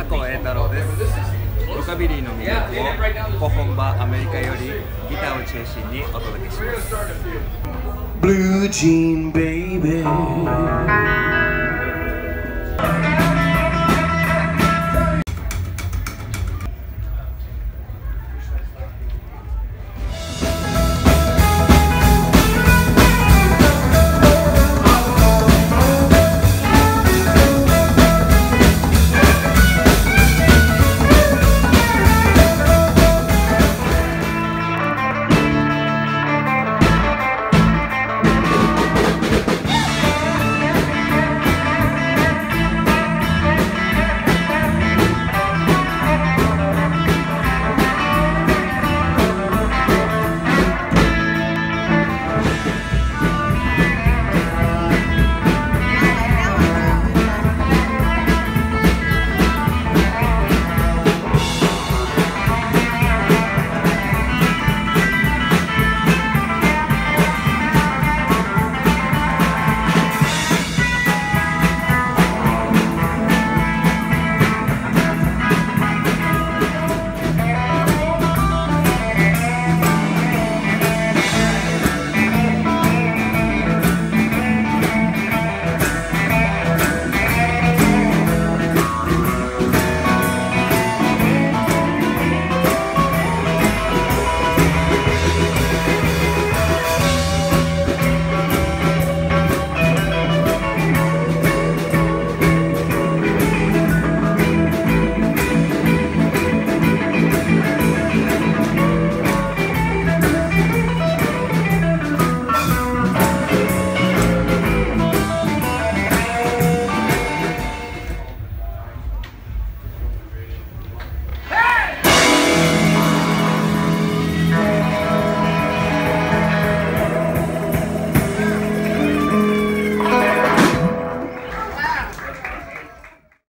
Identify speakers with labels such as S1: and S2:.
S1: 佐藤栄太郎です。ロカビリーの魅力をこ本場アメリカよりギターを中心にお届けします。
S2: Blue Jean Baby.